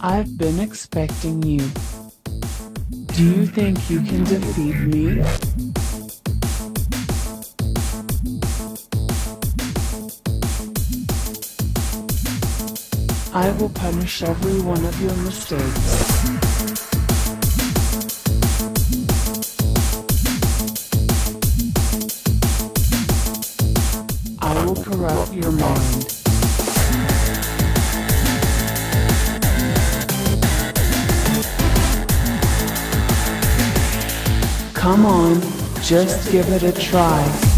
I've been expecting you. Do you think you can defeat me? I will punish every one of your mistakes. I will corrupt your mind. Come on, just give it a try.